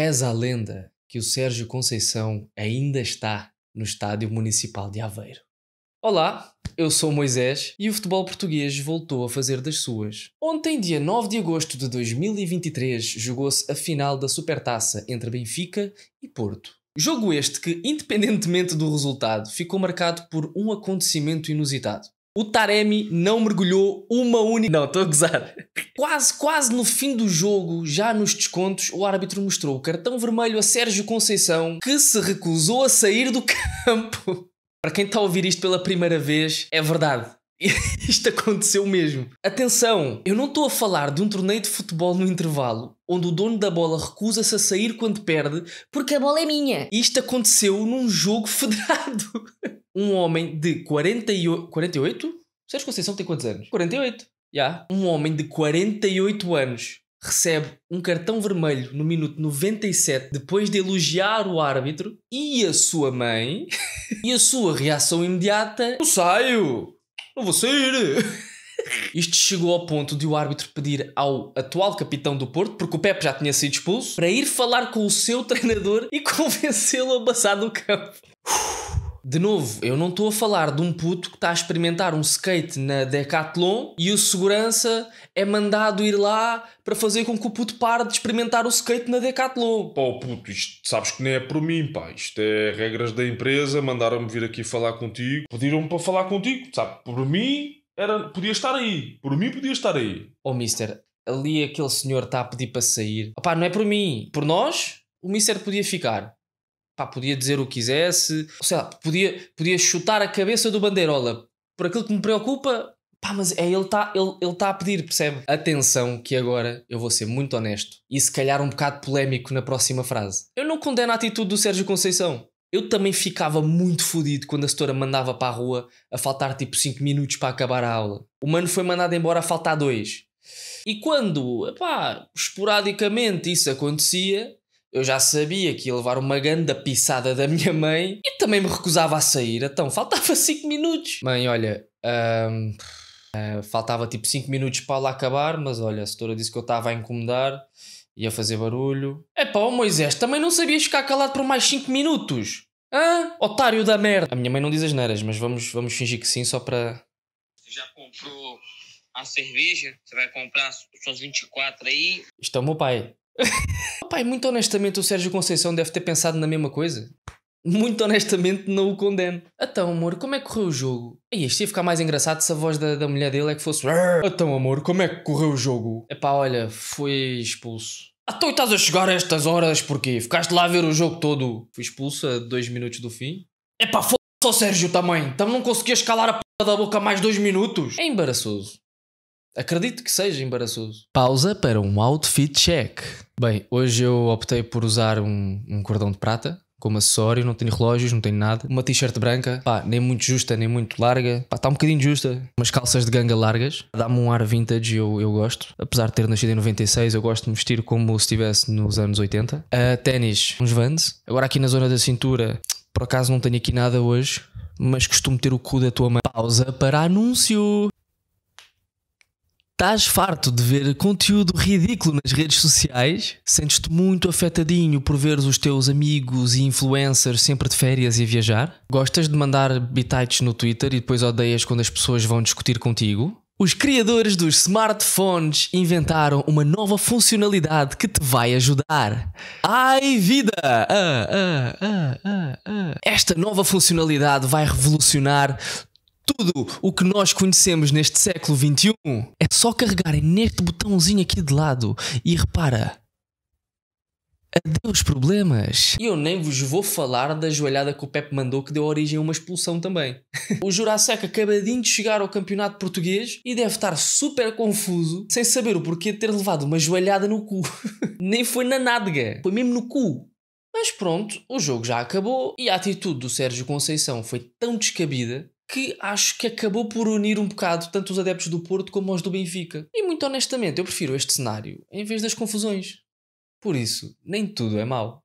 Reza a lenda que o Sérgio Conceição ainda está no Estádio Municipal de Aveiro. Olá, eu sou Moisés e o futebol português voltou a fazer das suas. Ontem, dia 9 de agosto de 2023, jogou-se a final da Supertaça entre Benfica e Porto. Jogo este que, independentemente do resultado, ficou marcado por um acontecimento inusitado. O Taremi não mergulhou uma única. Não, estou a gozar. Quase, quase no fim do jogo, já nos descontos, o árbitro mostrou o cartão vermelho a Sérgio Conceição, que se recusou a sair do campo. Para quem está a ouvir isto pela primeira vez, é verdade. Isto aconteceu mesmo. Atenção, eu não estou a falar de um torneio de futebol no intervalo onde o dono da bola recusa-se a sair quando perde porque a bola é minha. Isto aconteceu num jogo federado. Um homem de 48. 48? Sérgio Conceição tem quantos anos? 48. Já. Yeah. Um homem de 48 anos recebe um cartão vermelho no minuto 97 depois de elogiar o árbitro e a sua mãe e a sua reação imediata: Eu saio! Não vou sair! Isto chegou ao ponto de o árbitro pedir ao atual capitão do Porto, porque o Pepe já tinha sido expulso, para ir falar com o seu treinador e convencê-lo a passar do campo. De novo, eu não estou a falar de um puto que está a experimentar um skate na Decathlon e o segurança é mandado ir lá para fazer com que o puto pare de experimentar o skate na Decathlon. Pô, puto, isto sabes que nem é por mim, pá. Isto é regras da empresa, mandaram-me vir aqui falar contigo, pediram-me para falar contigo, sabe? Por mim, era, podia estar aí. Por mim, podia estar aí. Oh, mister, ali aquele senhor está a pedir para sair. Opá, não é por mim. Por nós, o mister podia ficar. Pá, podia dizer o que quisesse. Sei lá, podia, podia chutar a cabeça do bandeirola. Por aquilo que me preocupa, pá, mas é ele está ele, ele tá a pedir, percebe? Atenção, que agora eu vou ser muito honesto e se calhar um bocado polémico na próxima frase. Eu não condeno a atitude do Sérgio Conceição. Eu também ficava muito fodido quando a setora mandava para a rua a faltar tipo 5 minutos para acabar a aula. O mano foi mandado embora a faltar 2. E quando, pá, esporadicamente isso acontecia, eu já sabia que ia levar uma ganda pisada da minha mãe e também me recusava a sair. Então, faltava 5 minutos. Mãe, olha, ah, faltava tipo 5 minutos para lá acabar, mas olha, a setora disse que eu estava a incomodar, ia fazer barulho. É pá, oh Moisés, também não sabias ficar calado por mais 5 minutos? Hã? Otário da merda! A minha mãe não diz as neiras, mas vamos, vamos fingir que sim, só para. Já comprou a cerveja? Você vai comprar as suas 24 aí? Isto é o meu pai. Pai, muito honestamente, o Sérgio Conceição deve ter pensado na mesma coisa. Muito honestamente, não o condeno. Então, amor, como é que correu o jogo? E isto ia ficar mais engraçado se a voz da, da mulher dele é que fosse. Então, amor, como é que correu o jogo? Epá, olha, foi expulso. Ah, tu estás a chegar a estas horas porquê? Ficaste lá a ver o jogo todo. Fui expulso a dois minutos do fim. Epá, foda-se Sérgio também. Também não conseguias calar a p da boca mais dois minutos. É embaraçoso. Acredito que seja embaraçoso. Pausa para um outfit check. Bem, hoje eu optei por usar um, um cordão de prata como acessório, não tenho relógios, não tenho nada. Uma t-shirt branca, pá, nem muito justa, nem muito larga. Pá, está um bocadinho justa. Umas calças de ganga largas. Dá-me um ar vintage e eu, eu gosto. Apesar de ter nascido em 96, eu gosto de me vestir como se estivesse nos anos 80. Uh, Ténis, uns Vans. Agora aqui na zona da cintura, por acaso não tenho aqui nada hoje, mas costumo ter o cu da tua mãe. Pausa para anúncio. Estás farto de ver conteúdo ridículo nas redes sociais? Sentes-te muito afetadinho por ver os teus amigos e influencers sempre de férias e a viajar? Gostas de mandar bitites no Twitter e depois odeias quando as pessoas vão discutir contigo? Os criadores dos smartphones inventaram uma nova funcionalidade que te vai ajudar. Ai vida! Ah, ah, ah, ah, ah. Esta nova funcionalidade vai revolucionar tudo o que nós conhecemos neste século XXI é só carregarem neste botãozinho aqui de lado e repara. Adeus problemas. E eu nem vos vou falar da joelhada que o Pep mandou que deu origem a uma expulsão também. o Jurassic acabadinho de chegar ao campeonato português e deve estar super confuso sem saber o porquê de ter levado uma joelhada no cu. nem foi na nádega, foi mesmo no cu. Mas pronto, o jogo já acabou e a atitude do Sérgio Conceição foi tão descabida que acho que acabou por unir um bocado tanto os adeptos do Porto como os do Benfica. E muito honestamente, eu prefiro este cenário em vez das confusões. Por isso, nem tudo é mau.